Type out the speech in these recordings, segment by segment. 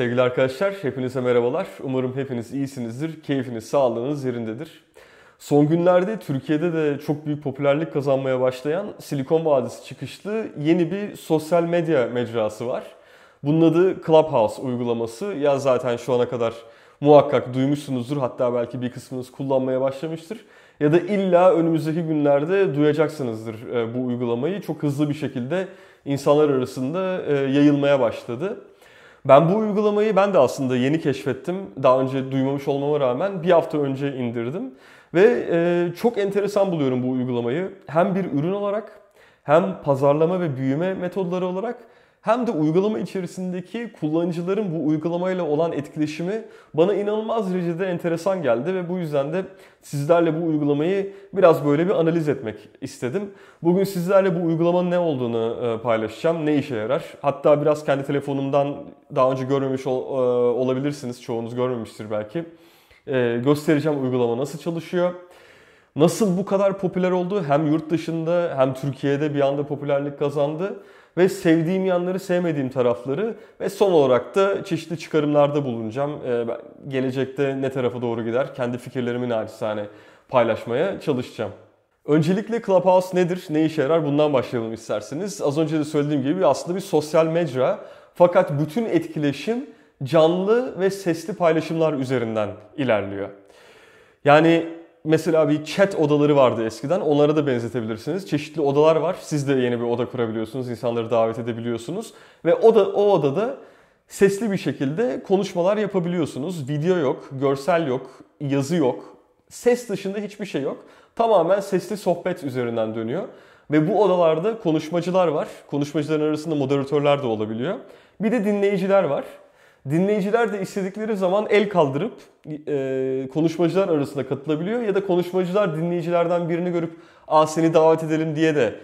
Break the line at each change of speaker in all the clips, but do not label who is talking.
Sevgili arkadaşlar, hepinize merhabalar. Umarım hepiniz iyisinizdir, keyfiniz, sağlığınız yerindedir. Son günlerde Türkiye'de de çok büyük popülerlik kazanmaya başlayan Silikon Vadisi çıkışlı yeni bir sosyal medya mecrası var. Bunun adı Clubhouse uygulaması. Ya zaten şu ana kadar muhakkak duymuşsunuzdur, hatta belki bir kısmınız kullanmaya başlamıştır. Ya da illa önümüzdeki günlerde duyacaksınızdır e, bu uygulamayı. Çok hızlı bir şekilde insanlar arasında e, yayılmaya başladı. Ben bu uygulamayı ben de aslında yeni keşfettim. Daha önce duymamış olmama rağmen bir hafta önce indirdim. Ve e, çok enteresan buluyorum bu uygulamayı. Hem bir ürün olarak hem pazarlama ve büyüme metodları olarak hem de uygulama içerisindeki kullanıcıların bu uygulamayla olan etkileşimi bana inanılmaz derecede enteresan geldi ve bu yüzden de sizlerle bu uygulamayı biraz böyle bir analiz etmek istedim. Bugün sizlerle bu uygulamanın ne olduğunu e, paylaşacağım, ne işe yarar. Hatta biraz kendi telefonumdan daha önce görmemiş e, olabilirsiniz, çoğunuz görmemiştir belki. E, göstereceğim uygulama nasıl çalışıyor. Nasıl bu kadar popüler oldu hem yurt dışında hem Türkiye'de bir anda popülerlik kazandı ve sevdiğim yanları, sevmediğim tarafları ve son olarak da çeşitli çıkarımlarda bulunacağım. Ee, gelecekte ne tarafa doğru gider, kendi fikirlerimi naçizane paylaşmaya çalışacağım. Öncelikle Clubhouse nedir, ne işe yarar bundan başlayalım isterseniz. Az önce de söylediğim gibi aslında bir sosyal mecra fakat bütün etkileşim canlı ve sesli paylaşımlar üzerinden ilerliyor. Yani mesela bir chat odaları vardı eskiden. Onlara da benzetebilirsiniz. Çeşitli odalar var. Siz de yeni bir oda kurabiliyorsunuz. insanları davet edebiliyorsunuz. Ve o da o odada sesli bir şekilde konuşmalar yapabiliyorsunuz. Video yok, görsel yok, yazı yok. Ses dışında hiçbir şey yok. Tamamen sesli sohbet üzerinden dönüyor. Ve bu odalarda konuşmacılar var. Konuşmacıların arasında moderatörler de olabiliyor. Bir de dinleyiciler var. Dinleyiciler de istedikleri zaman el kaldırıp e, konuşmacılar arasında katılabiliyor ya da konuşmacılar dinleyicilerden birini görüp "Aa seni davet edelim." diye de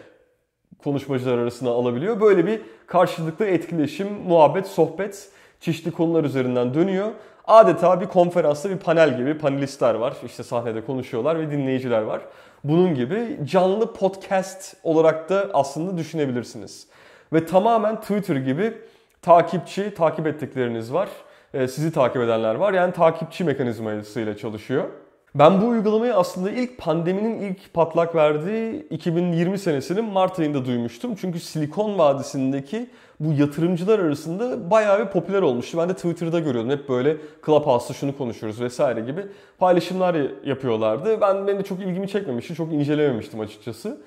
konuşmacılar arasına alabiliyor. Böyle bir karşılıklı etkileşim, muhabbet, sohbet çeşitli konular üzerinden dönüyor. Adeta bir konferansta bir panel gibi panelistler var. İşte sahnede konuşuyorlar ve dinleyiciler var. Bunun gibi canlı podcast olarak da aslında düşünebilirsiniz. Ve tamamen Twitter gibi takipçi, takip ettikleriniz var. Ee, sizi takip edenler var. Yani takipçi mekanizmasıyla çalışıyor. Ben bu uygulamayı aslında ilk pandeminin ilk patlak verdiği 2020 senesinin Mart ayında duymuştum. Çünkü Silikon Vadisi'ndeki bu yatırımcılar arasında bayağı bir popüler olmuştu. Ben de Twitter'da görüyordum. Hep böyle Clubhouse'da şunu konuşuyoruz vesaire gibi paylaşımlar yapıyorlardı. Ben beni de çok ilgimi çekmemişti. Çok incelememiştim açıkçası.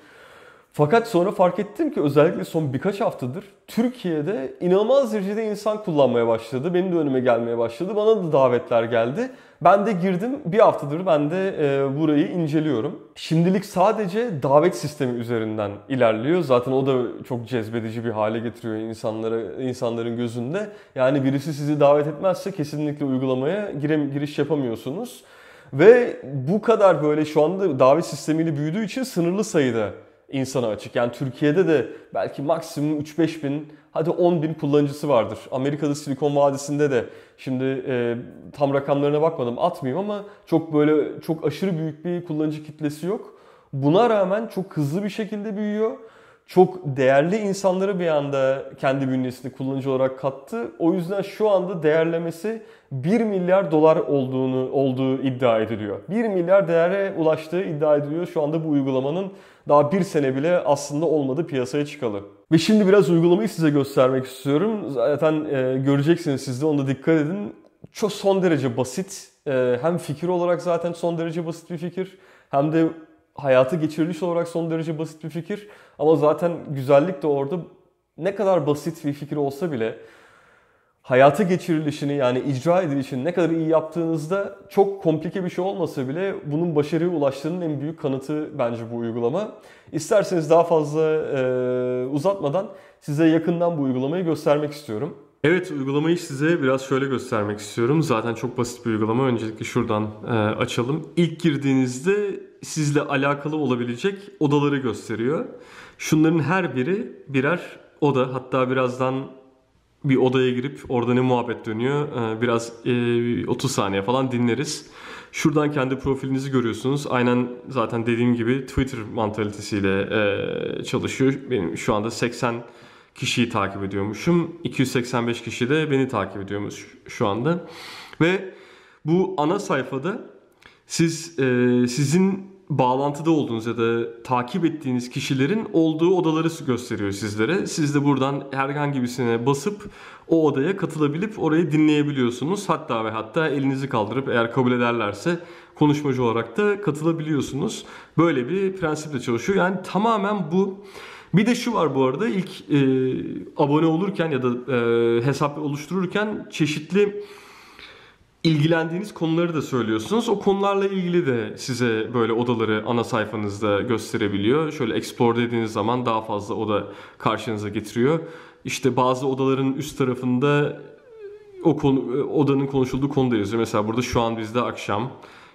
Fakat sonra fark ettim ki özellikle son birkaç haftadır Türkiye'de inanılmaz derecede insan kullanmaya başladı. Benim de önüme gelmeye başladı. Bana da davetler geldi. Ben de girdim. Bir haftadır ben de e, burayı inceliyorum. Şimdilik sadece davet sistemi üzerinden ilerliyor. Zaten o da çok cezbedici bir hale getiriyor insanlara insanların gözünde. Yani birisi sizi davet etmezse kesinlikle uygulamaya giriş yapamıyorsunuz. Ve bu kadar böyle şu anda davet sistemiyle büyüdüğü için sınırlı sayıda insana açık. Yani Türkiye'de de belki maksimum 3-5 bin hadi 10 bin kullanıcısı vardır. Amerika'da Silikon Vadisi'nde de şimdi e, tam rakamlarına bakmadım atmayayım ama çok böyle çok aşırı büyük bir kullanıcı kitlesi yok. Buna rağmen çok hızlı bir şekilde büyüyor. Çok değerli insanları bir anda kendi bünyesinde kullanıcı olarak kattı. O yüzden şu anda değerlemesi 1 milyar dolar olduğunu olduğu iddia ediliyor. 1 milyar değere ulaştığı iddia ediliyor şu anda bu uygulamanın daha bir sene bile aslında olmadı piyasaya çıkalı. Ve şimdi biraz uygulamayı size göstermek istiyorum. Zaten e, göreceksiniz siz de onda dikkat edin. Çok son derece basit. E, hem fikir olarak zaten son derece basit bir fikir. Hem de hayatı geçiriliş olarak son derece basit bir fikir. Ama zaten güzellik de orada ne kadar basit bir fikir olsa bile hayata geçirilişini yani icra edilişini ne kadar iyi yaptığınızda çok komplike bir şey olmasa bile bunun başarıya ulaştığının en büyük kanıtı bence bu uygulama. İsterseniz daha fazla e, uzatmadan size yakından bu uygulamayı göstermek istiyorum. Evet uygulamayı size biraz şöyle göstermek istiyorum. Zaten çok basit bir uygulama. Öncelikle şuradan e, açalım. İlk girdiğinizde sizle alakalı olabilecek odaları gösteriyor. Şunların her biri birer oda. Hatta birazdan bir odaya girip orada ne muhabbet dönüyor ee, biraz 30 e, saniye falan dinleriz. Şuradan kendi profilinizi görüyorsunuz. Aynen zaten dediğim gibi Twitter mantalitesiyle e, çalışıyor. Benim şu anda 80 kişiyi takip ediyormuşum. 285 kişi de beni takip ediyormuş şu anda. Ve bu ana sayfada siz e, sizin bağlantıda olduğunuz ya da takip ettiğiniz kişilerin olduğu odaları gösteriyor sizlere. Siz de buradan herhangi birisine basıp o odaya katılabilip orayı dinleyebiliyorsunuz. Hatta ve hatta elinizi kaldırıp eğer kabul ederlerse konuşmacı olarak da katılabiliyorsunuz. Böyle bir prensiple çalışıyor. Yani tamamen bu. Bir de şu var bu arada ilk e, abone olurken ya da e, hesap oluştururken çeşitli ilgilendiğiniz konuları da söylüyorsunuz. O konularla ilgili de size böyle odaları ana sayfanızda gösterebiliyor. Şöyle explore dediğiniz zaman daha fazla oda karşınıza getiriyor. İşte bazı odaların üst tarafında o konu, odanın konuşulduğu konu da yazıyor. Mesela burada şu an bizde akşam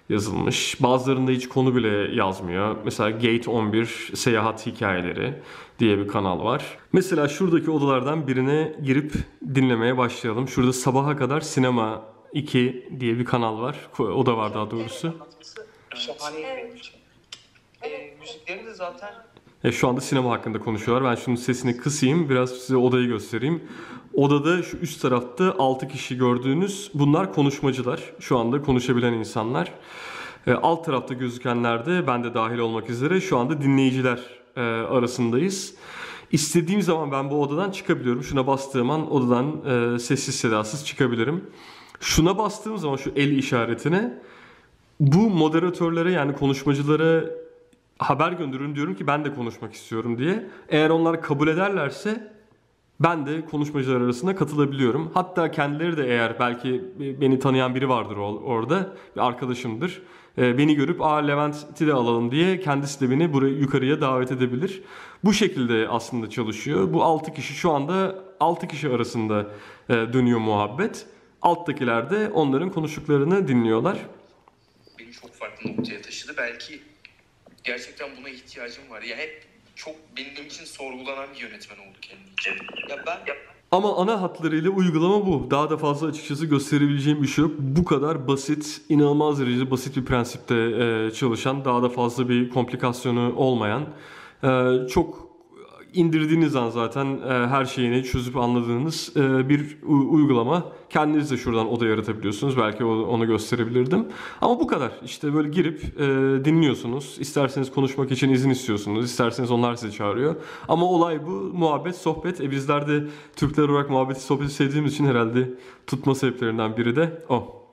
yazılmış. Bazılarında hiç konu bile yazmıyor. Mesela Gate 11 seyahat hikayeleri diye bir kanal var. Mesela şuradaki odalardan birine girip dinlemeye başlayalım. Şurada sabaha kadar sinema 2 diye bir kanal var. O da var daha doğrusu.
Şahane evet. E, müziklerini de zaten
e, şu anda sinema hakkında konuşuyorlar. Ben şunun sesini kısayım. Biraz size odayı göstereyim. Odada şu üst tarafta 6 kişi gördüğünüz bunlar konuşmacılar. Şu anda konuşabilen insanlar. E, alt tarafta gözükenler de ben de dahil olmak üzere şu anda dinleyiciler e, arasındayız. İstediğim zaman ben bu odadan çıkabiliyorum. Şuna bastığım an odadan e, sessiz sedasız çıkabilirim. Şuna bastığım zaman şu el işaretine bu moderatörlere yani konuşmacılara haber gönderin diyorum ki ben de konuşmak istiyorum diye. Eğer onlar kabul ederlerse ben de konuşmacılar arasında katılabiliyorum. Hatta kendileri de eğer belki beni tanıyan biri vardır orada, bir arkadaşımdır. E, beni görüp aa Levent'i de alalım diye kendisi de beni buraya yukarıya davet edebilir. Bu şekilde aslında çalışıyor. Bu 6 kişi şu anda 6 kişi arasında e, dönüyor muhabbet. Alttakiler de onların konuştuklarını dinliyorlar.
Beni çok farklı noktaya taşıdı. Belki gerçekten buna ihtiyacım var. Ya hep çok benim için sorgulanan bir yönetmen oldu kendi için. Ya ben ya
ama ana hatlarıyla uygulama bu. Daha da fazla açıkçası gösterebileceğim bir şey yok. Bu kadar basit, inanılmaz derecede basit bir prensipte e, çalışan, daha da fazla bir komplikasyonu olmayan, e, çok indirdiğiniz an zaten e, her şeyini çözüp anladığınız e, bir uygulama. Kendiniz de şuradan oda yaratabiliyorsunuz. Belki onu gösterebilirdim. Ama bu kadar. İşte böyle girip e, dinliyorsunuz. İsterseniz konuşmak için izin istiyorsunuz. İsterseniz onlar sizi çağırıyor. Ama olay bu. Muhabbet, sohbet. E bizler de Türkler olarak muhabbeti, sohbeti sevdiğimiz için herhalde tutma sebeplerinden biri de o.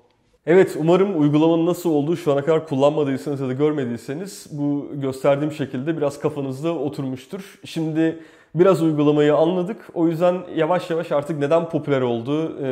Evet umarım uygulamanın nasıl olduğu şu ana kadar kullanmadıysanız ya da görmediyseniz bu gösterdiğim şekilde biraz kafanızda oturmuştur. Şimdi biraz uygulamayı anladık. O yüzden yavaş yavaş artık neden popüler oldu, e,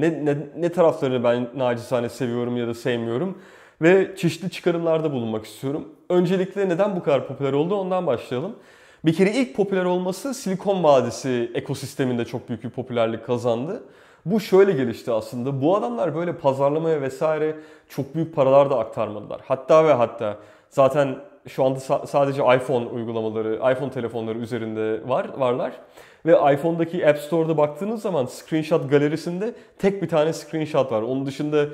ne, ne, ne taraflarını ben nacizane seviyorum ya da sevmiyorum ve çeşitli çıkarımlarda bulunmak istiyorum. Öncelikle neden bu kadar popüler oldu ondan başlayalım. Bir kere ilk popüler olması Silikon Vadisi ekosisteminde çok büyük bir popülerlik kazandı. Bu şöyle gelişti aslında. Bu adamlar böyle pazarlamaya vesaire çok büyük paralar da aktarmadılar. Hatta ve hatta zaten şu anda sadece iPhone uygulamaları, iPhone telefonları üzerinde var varlar. Ve iPhone'daki App Store'da baktığınız zaman screenshot galerisinde tek bir tane screenshot var. Onun dışında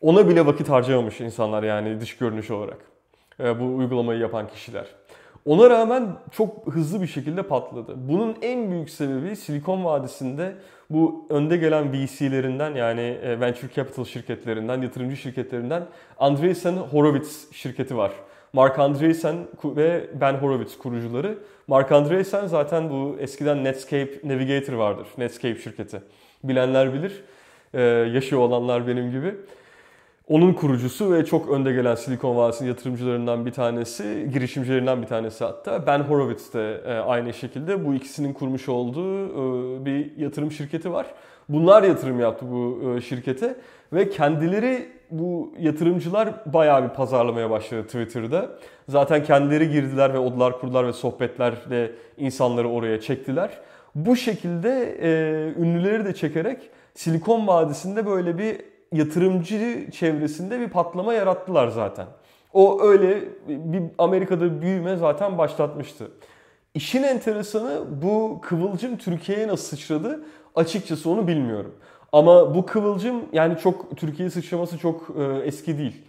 ona bile vakit harcamamış insanlar yani dış görünüş olarak. E, bu uygulamayı yapan kişiler. Ona rağmen çok hızlı bir şekilde patladı. Bunun en büyük sebebi Silikon Vadisi'nde bu önde gelen VC'lerinden yani e, venture capital şirketlerinden, yatırımcı şirketlerinden Andreessen Horowitz şirketi var. Mark Andreessen ve Ben Horowitz kurucuları. Mark Andreessen zaten bu eskiden Netscape Navigator vardır. Netscape şirketi. Bilenler bilir. Ee, yaşıyor olanlar benim gibi. Onun kurucusu ve çok önde gelen Silikon Vadisi'nin yatırımcılarından bir tanesi, girişimcilerinden bir tanesi hatta. Ben Horowitz de e, aynı şekilde bu ikisinin kurmuş olduğu e, bir yatırım şirketi var. Bunlar yatırım yaptı bu e, şirkete ve kendileri bu yatırımcılar bayağı bir pazarlamaya başladı Twitter'da. Zaten kendileri girdiler ve odalar kurdular ve sohbetlerle insanları oraya çektiler. Bu şekilde e, ünlüleri de çekerek Silikon Vadisi'nde böyle bir yatırımcı çevresinde bir patlama yarattılar zaten. O öyle bir Amerika'da büyüme zaten başlatmıştı. İşin enteresanı bu kıvılcım Türkiye'ye nasıl sıçradı açıkçası onu bilmiyorum. Ama bu kıvılcım yani çok Türkiye'ye sıçraması çok e, eski değil.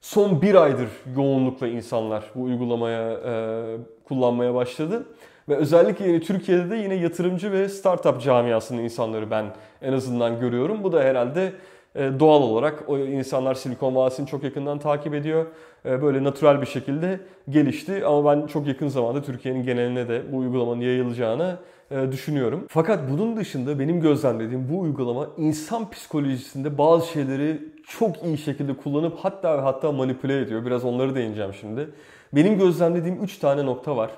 Son bir aydır yoğunlukla insanlar bu uygulamaya e, kullanmaya başladı. Ve özellikle yine Türkiye'de de yine yatırımcı ve startup camiasının insanları ben en azından görüyorum. Bu da herhalde doğal olarak o insanlar Silikon Vadisi'ni çok yakından takip ediyor. E, böyle natural bir şekilde gelişti ama ben çok yakın zamanda Türkiye'nin geneline de bu uygulamanın yayılacağını e, düşünüyorum. Fakat bunun dışında benim gözlemlediğim bu uygulama insan psikolojisinde bazı şeyleri çok iyi şekilde kullanıp hatta ve hatta manipüle ediyor. Biraz onları değineceğim şimdi. Benim gözlemlediğim 3 tane nokta var.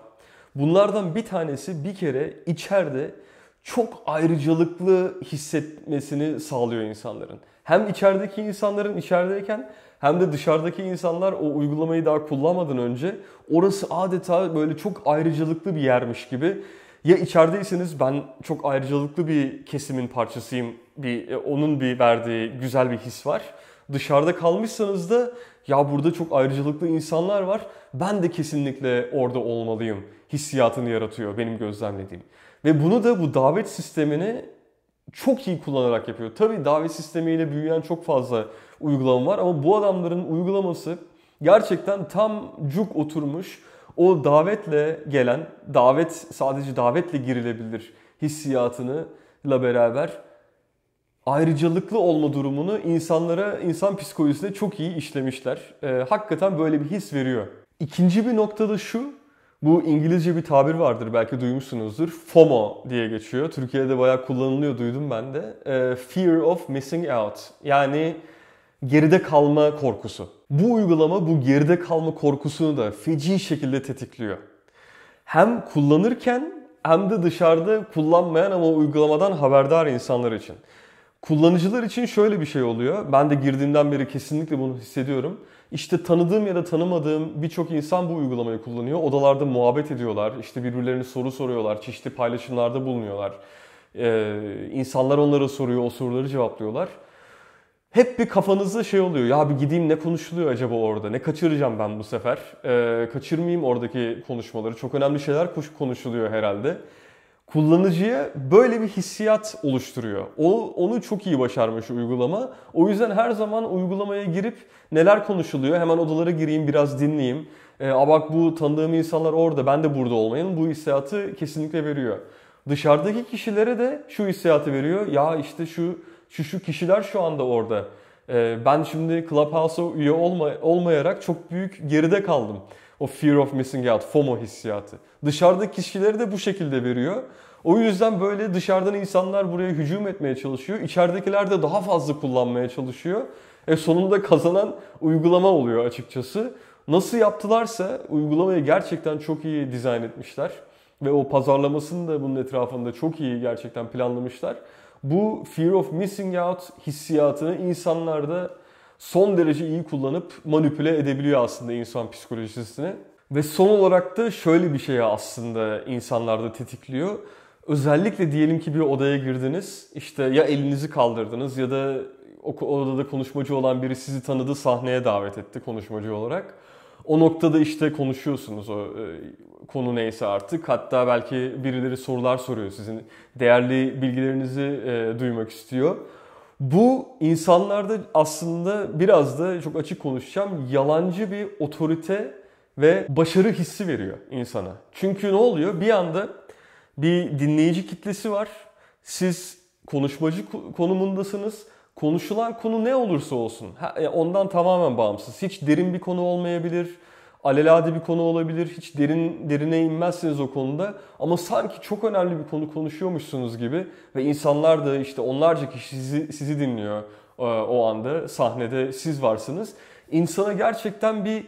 Bunlardan bir tanesi bir kere içeride çok ayrıcalıklı hissetmesini sağlıyor insanların. Hem içerideki insanların içerideyken hem de dışarıdaki insanlar o uygulamayı daha kullanmadan önce orası adeta böyle çok ayrıcalıklı bir yermiş gibi. Ya içerideyseniz ben çok ayrıcalıklı bir kesimin parçasıyım. Bir, e, onun bir verdiği güzel bir his var. Dışarıda kalmışsanız da ya burada çok ayrıcalıklı insanlar var. Ben de kesinlikle orada olmalıyım hissiyatını yaratıyor benim gözlemlediğim. Ve bunu da bu davet sistemini çok iyi kullanarak yapıyor. Tabii davet sistemiyle büyüyen çok fazla uygulama var ama bu adamların uygulaması gerçekten tam cuk oturmuş. O davetle gelen, davet sadece davetle girilebilir hissiyatını beraber ayrıcalıklı olma durumunu insanlara, insan psikolojisine çok iyi işlemişler. Ee, hakikaten böyle bir his veriyor. İkinci bir noktada şu, bu İngilizce bir tabir vardır belki duymuşsunuzdur. FOMO diye geçiyor. Türkiye'de bayağı kullanılıyor duydum ben de. E, Fear of Missing Out. Yani geride kalma korkusu. Bu uygulama bu geride kalma korkusunu da feci şekilde tetikliyor. Hem kullanırken hem de dışarıda kullanmayan ama uygulamadan haberdar insanlar için. Kullanıcılar için şöyle bir şey oluyor. Ben de girdiğimden beri kesinlikle bunu hissediyorum. İşte tanıdığım ya da tanımadığım birçok insan bu uygulamayı kullanıyor. Odalarda muhabbet ediyorlar. İşte birbirlerine soru soruyorlar. Çeşitli paylaşımlarda bulunuyorlar. Ee, insanlar onlara soruyor, o soruları cevaplıyorlar. Hep bir kafanızda şey oluyor. Ya bir gideyim ne konuşuluyor acaba orada? Ne kaçıracağım ben bu sefer? Ee, kaçırmayayım oradaki konuşmaları. Çok önemli şeyler konuşuluyor herhalde kullanıcıya böyle bir hissiyat oluşturuyor. O, onu çok iyi başarmış uygulama. O yüzden her zaman uygulamaya girip neler konuşuluyor hemen odalara gireyim biraz dinleyeyim. E, bak bu tanıdığım insanlar orada ben de burada olmayayım bu hissiyatı kesinlikle veriyor. Dışarıdaki kişilere de şu hissiyatı veriyor. Ya işte şu şu şu kişiler şu anda orada. E, ben şimdi Clubhouse'a üye olma, olmayarak çok büyük geride kaldım. O fear of missing out, FOMO hissiyatı. Dışarıdaki kişileri de bu şekilde veriyor. O yüzden böyle dışarıdan insanlar buraya hücum etmeye çalışıyor. İçeridekiler de daha fazla kullanmaya çalışıyor. E sonunda kazanan uygulama oluyor açıkçası. Nasıl yaptılarsa uygulamayı gerçekten çok iyi dizayn etmişler. Ve o pazarlamasını da bunun etrafında çok iyi gerçekten planlamışlar. Bu fear of missing out hissiyatını insanlarda son derece iyi kullanıp manipüle edebiliyor aslında insan psikolojisini. Ve son olarak da şöyle bir şey aslında insanlarda tetikliyor. Özellikle diyelim ki bir odaya girdiniz. işte ya elinizi kaldırdınız ya da o odada konuşmacı olan biri sizi tanıdı sahneye davet etti konuşmacı olarak. O noktada işte konuşuyorsunuz o e, konu neyse artık. Hatta belki birileri sorular soruyor sizin değerli bilgilerinizi e, duymak istiyor. Bu insanlarda aslında biraz da çok açık konuşacağım yalancı bir otorite ve başarı hissi veriyor insana. Çünkü ne oluyor? Bir anda bir dinleyici kitlesi var. Siz konuşmacı konumundasınız. Konuşulan konu ne olursa olsun e, ondan tamamen bağımsız. Hiç derin bir konu olmayabilir. Alelade bir konu olabilir. Hiç derin derine inmezsiniz o konuda. Ama sanki çok önemli bir konu konuşuyormuşsunuz gibi ve insanlar da işte onlarca kişi sizi, sizi dinliyor e, o anda sahnede siz varsınız. İnsana gerçekten bir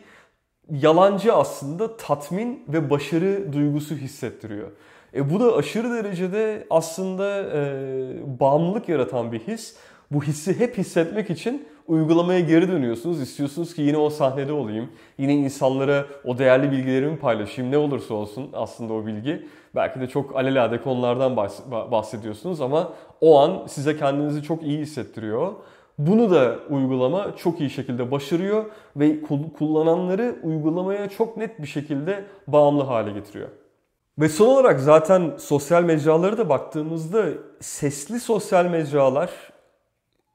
yalancı aslında tatmin ve başarı duygusu hissettiriyor. E bu da aşırı derecede aslında e, bağımlılık yaratan bir his. Bu hissi hep hissetmek için uygulamaya geri dönüyorsunuz. İstiyorsunuz ki yine o sahnede olayım. Yine insanlara o değerli bilgilerimi paylaşayım. Ne olursa olsun aslında o bilgi. Belki de çok alelade konulardan bahsediyorsunuz ama o an size kendinizi çok iyi hissettiriyor. Bunu da uygulama çok iyi şekilde başarıyor ve kullananları uygulamaya çok net bir şekilde bağımlı hale getiriyor. Ve son olarak zaten sosyal mecraları da baktığımızda sesli sosyal mecralar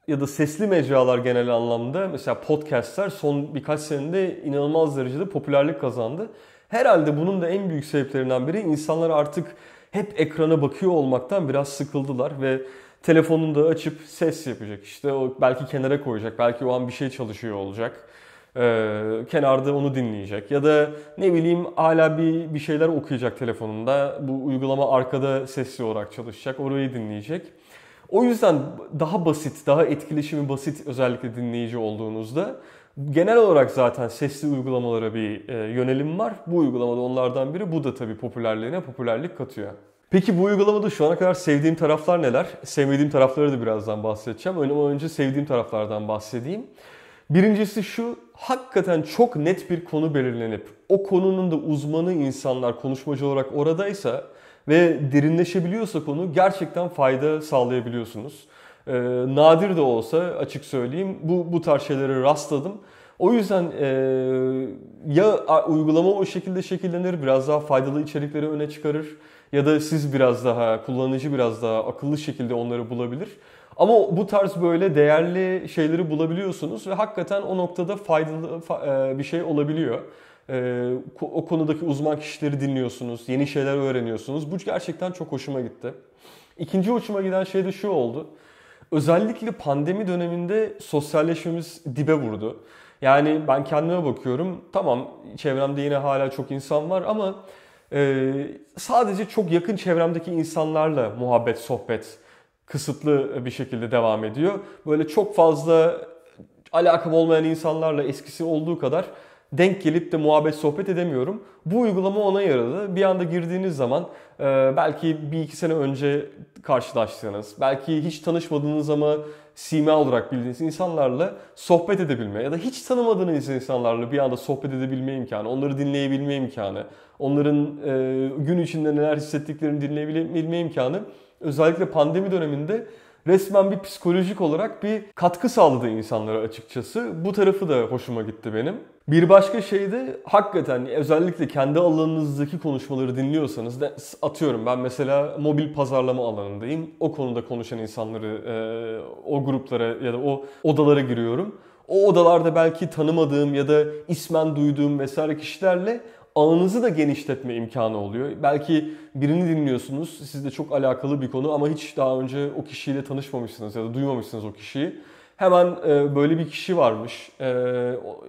ya da sesli mecralar genel anlamda mesela podcastler son birkaç senede inanılmaz derecede popülerlik kazandı. Herhalde bunun da en büyük sebeplerinden biri insanlar artık hep ekrana bakıyor olmaktan biraz sıkıldılar ve telefonunu da açıp ses yapacak işte o belki kenara koyacak belki o an bir şey çalışıyor olacak ee, kenarda onu dinleyecek ya da ne bileyim hala bir bir şeyler okuyacak telefonunda bu uygulama arkada sesli olarak çalışacak orayı dinleyecek. O yüzden daha basit, daha etkileşimi basit özellikle dinleyici olduğunuzda genel olarak zaten sesli uygulamalara bir e, yönelim var. Bu uygulamada onlardan biri. Bu da tabii popülerliğine popülerlik katıyor. Peki bu uygulamada şu ana kadar sevdiğim taraflar neler? Sevmediğim tarafları da birazdan bahsedeceğim. Ama önce sevdiğim taraflardan bahsedeyim. Birincisi şu, hakikaten çok net bir konu belirlenip o konunun da uzmanı insanlar konuşmacı olarak oradaysa ve derinleşebiliyorsa konu gerçekten fayda sağlayabiliyorsunuz. Ee, nadir de olsa açık söyleyeyim bu, bu tarz şeylere rastladım. O yüzden e, ya uygulama o şekilde şekillenir, biraz daha faydalı içerikleri öne çıkarır ya da siz biraz daha, kullanıcı biraz daha akıllı şekilde onları bulabilir. Ama bu tarz böyle değerli şeyleri bulabiliyorsunuz ve hakikaten o noktada faydalı e, bir şey olabiliyor. E, o konudaki uzman kişileri dinliyorsunuz, yeni şeyler öğreniyorsunuz. Bu gerçekten çok hoşuma gitti. İkinci hoşuma giden şey de şu oldu. Özellikle pandemi döneminde sosyalleşmemiz dibe vurdu. Yani ben kendime bakıyorum. Tamam çevremde yine hala çok insan var ama e, sadece çok yakın çevremdeki insanlarla muhabbet, sohbet kısıtlı bir şekilde devam ediyor. Böyle çok fazla alakam olmayan insanlarla eskisi olduğu kadar denk gelip de muhabbet sohbet edemiyorum. Bu uygulama ona yaradı. Bir anda girdiğiniz zaman e, belki bir iki sene önce karşılaştığınız, belki hiç tanışmadığınız ama sima olarak bildiğiniz insanlarla sohbet edebilme ya da hiç tanımadığınız insanlarla bir anda sohbet edebilme imkanı, onları dinleyebilme imkanı, onların e, gün içinde neler hissettiklerini dinleyebilme imkanı özellikle pandemi döneminde resmen bir psikolojik olarak bir katkı sağladı insanlara açıkçası. Bu tarafı da hoşuma gitti benim. Bir başka şey de hakikaten özellikle kendi alanınızdaki konuşmaları dinliyorsanız de atıyorum ben mesela mobil pazarlama alanındayım. O konuda konuşan insanları e, o gruplara ya da o odalara giriyorum. O odalarda belki tanımadığım ya da ismen duyduğum vesaire kişilerle ağınızı da genişletme imkanı oluyor. Belki birini dinliyorsunuz, sizde çok alakalı bir konu ama hiç daha önce o kişiyle tanışmamışsınız ya da duymamışsınız o kişiyi. Hemen e, böyle bir kişi varmış. E,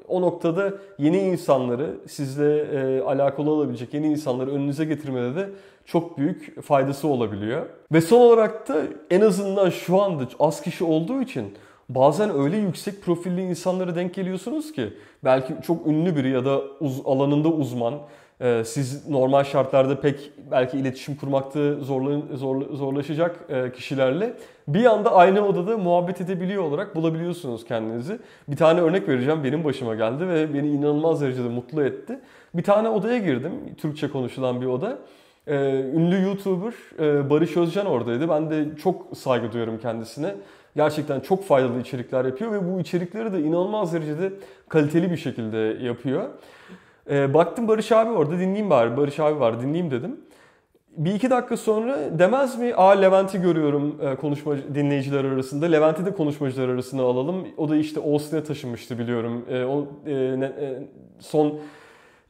o noktada yeni insanları, sizle e, alakalı olabilecek yeni insanları önünüze getirmede de çok büyük faydası olabiliyor. Ve son olarak da en azından şu anda az kişi olduğu için bazen öyle yüksek profilli insanlara denk geliyorsunuz ki belki çok ünlü biri ya da uz, alanında uzman e, siz normal şartlarda pek belki iletişim kurmakta zorla, zor, zorlaşacak e, kişilerle bir anda aynı odada muhabbet edebiliyor olarak bulabiliyorsunuz kendinizi. Bir tane örnek vereceğim benim başıma geldi ve beni inanılmaz derecede mutlu etti. Bir tane odaya girdim, Türkçe konuşulan bir oda. Ee, ünlü YouTuber e, Barış Özcan oradaydı. Ben de çok saygı duyuyorum kendisine gerçekten çok faydalı içerikler yapıyor ve bu içerikleri de inanılmaz derecede kaliteli bir şekilde yapıyor. E, baktım Barış abi orada dinleyeyim bari. Barış abi var dinleyeyim dedim. Bir iki dakika sonra demez mi? Aa Levent'i görüyorum e, konuşma dinleyiciler arasında. Levent'i de konuşmacılar arasına alalım. O da işte Austin'e taşınmıştı biliyorum. E, o e, e, son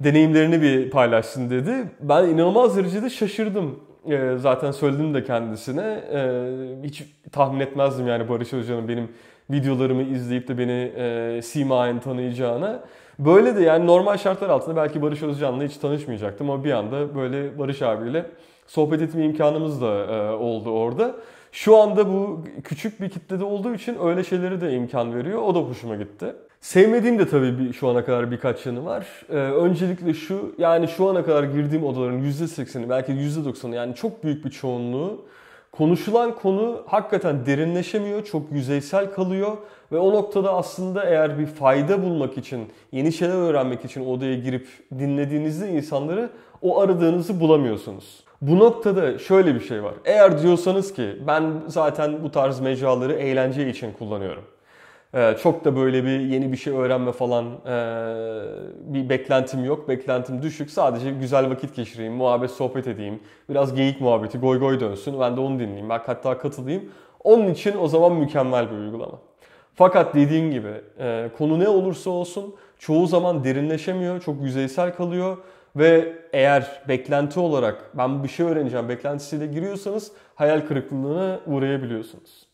deneyimlerini bir paylaşsın dedi. Ben inanılmaz derecede şaşırdım. E, zaten söyledim de kendisine. E, hiç tahmin etmezdim yani Barış Özcan'ın benim videolarımı izleyip de beni e, simayen tanıyacağını. Böyle de yani normal şartlar altında belki Barış Özcan'la hiç tanışmayacaktım ama bir anda böyle Barış abiyle sohbet etme imkanımız da e, oldu orada. Şu anda bu küçük bir kitlede olduğu için öyle şeyleri de imkan veriyor. O da hoşuma gitti. Sevmediğim de tabii bir, şu ana kadar birkaç yanı var. Ee, öncelikle şu, yani şu ana kadar girdiğim odaların %80'i belki %90'ı yani çok büyük bir çoğunluğu konuşulan konu hakikaten derinleşemiyor, çok yüzeysel kalıyor ve o noktada aslında eğer bir fayda bulmak için, yeni şeyler öğrenmek için odaya girip dinlediğinizde insanları o aradığınızı bulamıyorsunuz. Bu noktada şöyle bir şey var. Eğer diyorsanız ki ben zaten bu tarz mecraları eğlence için kullanıyorum çok da böyle bir yeni bir şey öğrenme falan e, bir beklentim yok. Beklentim düşük. Sadece güzel vakit geçireyim, muhabbet sohbet edeyim. Biraz geyik muhabbeti, goy goy dönsün. Ben de onu dinleyeyim. Ben hatta katılayım. Onun için o zaman mükemmel bir uygulama. Fakat dediğim gibi e, konu ne olursa olsun çoğu zaman derinleşemiyor. Çok yüzeysel kalıyor. Ve eğer beklenti olarak ben bir şey öğreneceğim beklentisiyle giriyorsanız hayal kırıklığına uğrayabiliyorsunuz.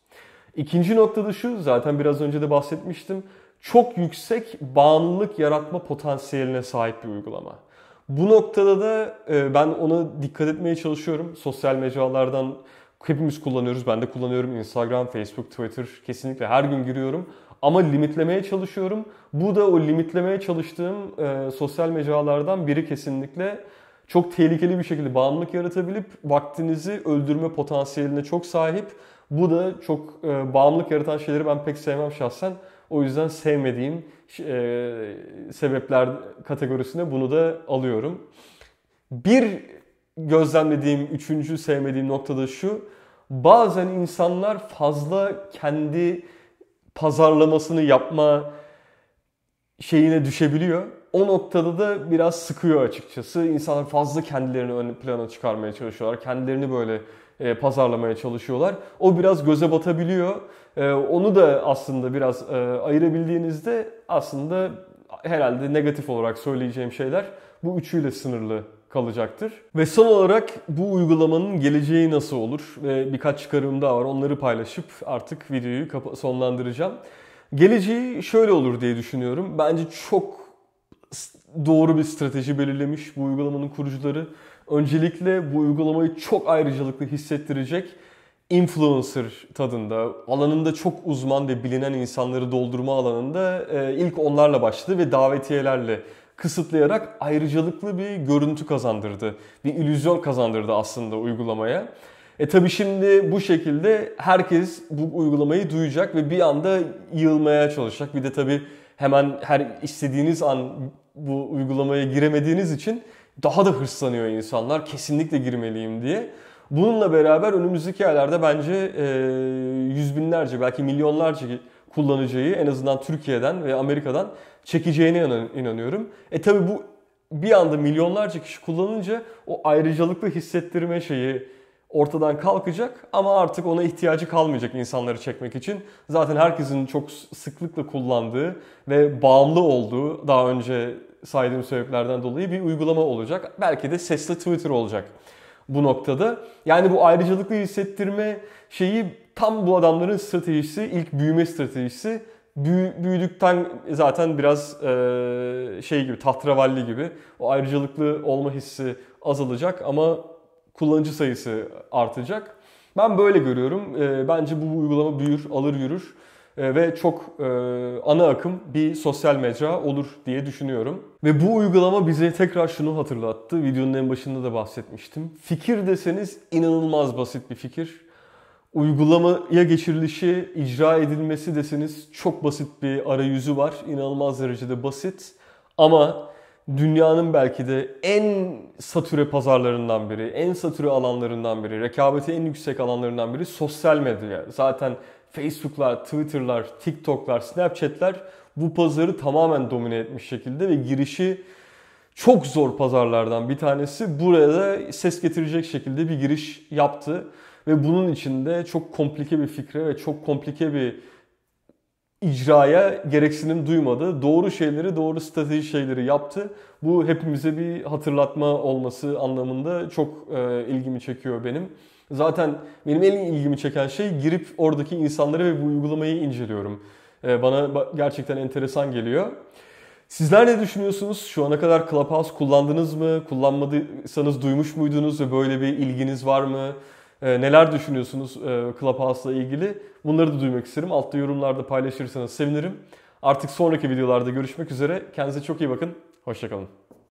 İkinci noktada şu zaten biraz önce de bahsetmiştim. Çok yüksek bağımlılık yaratma potansiyeline sahip bir uygulama. Bu noktada da e, ben ona dikkat etmeye çalışıyorum. Sosyal mecralardan hepimiz kullanıyoruz. Ben de kullanıyorum. Instagram, Facebook, Twitter kesinlikle her gün giriyorum. Ama limitlemeye çalışıyorum. Bu da o limitlemeye çalıştığım e, sosyal mecralardan biri kesinlikle. Çok tehlikeli bir şekilde bağımlılık yaratabilip vaktinizi öldürme potansiyeline çok sahip. Bu da çok e, bağımlılık yaratan şeyleri ben pek sevmem şahsen. O yüzden sevmediğim e, sebepler kategorisine bunu da alıyorum. Bir gözlemlediğim, üçüncü sevmediğim noktada şu. Bazen insanlar fazla kendi pazarlamasını yapma şeyine düşebiliyor. O noktada da biraz sıkıyor açıkçası. İnsanlar fazla kendilerini ön plana çıkarmaya çalışıyorlar. Kendilerini böyle e, pazarlamaya çalışıyorlar. O biraz göze batabiliyor. E, onu da aslında biraz e, ayırabildiğinizde aslında herhalde negatif olarak söyleyeceğim şeyler bu üçüyle sınırlı kalacaktır. Ve son olarak bu uygulamanın geleceği nasıl olur? Ve birkaç çıkarım daha var. Onları paylaşıp artık videoyu sonlandıracağım. Geleceği şöyle olur diye düşünüyorum. Bence çok doğru bir strateji belirlemiş bu uygulamanın kurucuları. Öncelikle bu uygulamayı çok ayrıcalıklı hissettirecek influencer tadında, alanında çok uzman ve bilinen insanları doldurma alanında e, ilk onlarla başladı ve davetiyelerle kısıtlayarak ayrıcalıklı bir görüntü kazandırdı. Bir illüzyon kazandırdı aslında uygulamaya. E tabi şimdi bu şekilde herkes bu uygulamayı duyacak ve bir anda yığılmaya çalışacak. Bir de tabi hemen her istediğiniz an bu uygulamaya giremediğiniz için daha da hırslanıyor insanlar. Kesinlikle girmeliyim diye. Bununla beraber önümüzdeki aylarda bence e, yüz binlerce belki milyonlarca kullanıcıyı en azından Türkiye'den ve Amerika'dan çekeceğine inanıyorum. E tabi bu bir anda milyonlarca kişi kullanınca o ayrıcalıklı hissettirme şeyi ortadan kalkacak ama artık ona ihtiyacı kalmayacak insanları çekmek için. Zaten herkesin çok sıklıkla kullandığı ve bağımlı olduğu daha önce saydığım sebeplerden dolayı bir uygulama olacak. Belki de sesli Twitter olacak bu noktada. Yani bu ayrıcalıklı hissettirme şeyi tam bu adamların stratejisi, ilk büyüme stratejisi. Büyü, büyüdükten zaten biraz e, şey gibi, tahtravalli gibi o ayrıcalıklı olma hissi azalacak ama kullanıcı sayısı artacak. Ben böyle görüyorum. E, bence bu uygulama büyür, alır yürür ve çok e, ana akım bir sosyal mecra olur diye düşünüyorum. Ve bu uygulama bize tekrar şunu hatırlattı. Videonun en başında da bahsetmiştim. Fikir deseniz inanılmaz basit bir fikir. Uygulamaya geçirilişi, icra edilmesi deseniz çok basit bir arayüzü var. İnanılmaz derecede basit. Ama dünyanın belki de en satüre pazarlarından biri, en satüre alanlarından biri, rekabeti en yüksek alanlarından biri sosyal medya. Zaten Facebook'lar, Twitter'lar, TikTok'lar, Snapchat'ler bu pazarı tamamen domine etmiş şekilde ve girişi çok zor pazarlardan bir tanesi. Buraya da ses getirecek şekilde bir giriş yaptı. Ve bunun içinde çok komplike bir fikre ve çok komplike bir icraya gereksinim duymadı. Doğru şeyleri, doğru strateji şeyleri yaptı. Bu hepimize bir hatırlatma olması anlamında çok e, ilgimi çekiyor benim. Zaten benim en ilgimi çeken şey girip oradaki insanları ve bu uygulamayı inceliyorum. E, bana gerçekten enteresan geliyor. Sizler ne düşünüyorsunuz? Şu ana kadar Clubhouse kullandınız mı? Kullanmadıysanız duymuş muydunuz ve böyle bir ilginiz var mı? E, neler düşünüyorsunuz e, Clubhouse'la ilgili? Bunları da duymak isterim. Altta yorumlarda paylaşırsanız sevinirim. Artık sonraki videolarda görüşmek üzere. Kendinize çok iyi bakın. Hoşçakalın.